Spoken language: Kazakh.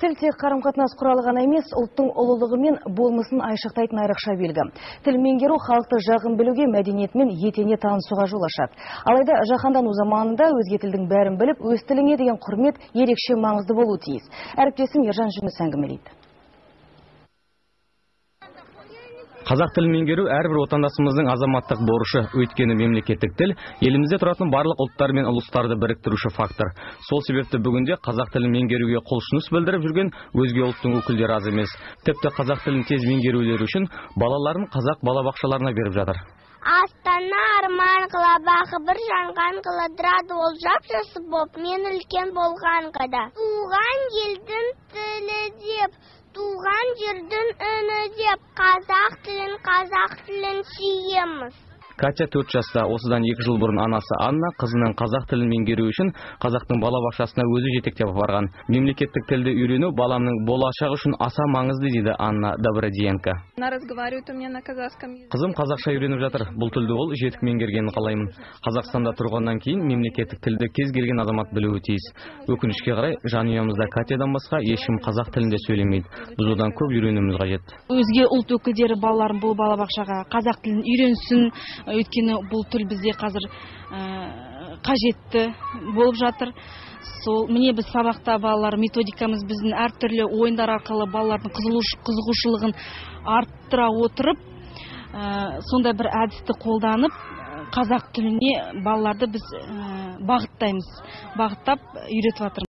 Тіл тек қарым-қатынас құралы ғана емес, ұлттың ұлылығы мен болмысын айшықтайтын айрықша белгі. Тіл меңгеру халықты жағын білуге, мәдениетімен етене танысуға жол ашады. Алайда жаһандану заманында өзге тілдің бәрін біліп, өз тіліңе деген құрмет ерекше маңызды болуы тиіс. Әріптесім Ержан Жүніс әңгімелейді. Қазақ тілін меңгеру әрбір отандасымыздың азаматтық борышы. Өйткені мемлекеттік тіл елімізде тұратын барлық ұлттар мен ұлыстарды біріктіруші фактор. Сол себепті бүгінде қазақ тілін меңгеруге құлшыныс білдіріп жүрген өзге ұлттың өкілдері аз емес. Тіпті қазақ тілін тез меңгерулері үшін балаларын қазақ балабақшаларына беріп жатыр. астана арман қыла бақы бір жанған қыладырады ол жап жасы боп мен үлкен болған қада туған елдің тілі деп туған жердің үні деп қазақ тілін қазақ тілін сүйеміз. Катя 4 жаста осыдан екі жыл бұрын анасы Анна қызының қазақ тілін меңгеру үшін қазақтың балабақшасына өзі жетектеп барған. Мемлекеттік тілді үйрену баламның болашағы үшін аса маңызды дейді Анна Добродиенко. Она разговаривает у меня на казахском языке. Қызым қазақша үйреніп жатыр. Бұл тілді ол жетік меңгергенін қалаймын. Қазақстанда тұрғаннан кейін мемлекеттік тілді кез келген азамат білуі тиіс. Өкінішке қарай жанұямызда Катядан басқа ешкім қазақ тілінде сөйлемейді. Біз одан көп үйренуіміз қажет. өзге ұлт өкілдері балаларын бұл балабақшаға қазақ тілін үйренсін өйткені бұл тіл бізде қазір қажетті болып жатыр. Сол міне біз сабақта балалар методикамыз біздің әртүрлі ойындар арқылы балалардың қызығуш- қызығушылығын арттыра отырып ә, сондай бір әдісті қолданып қазақ тіліне балаларды біз ә, бағыттаймыз бағыттап үйретіп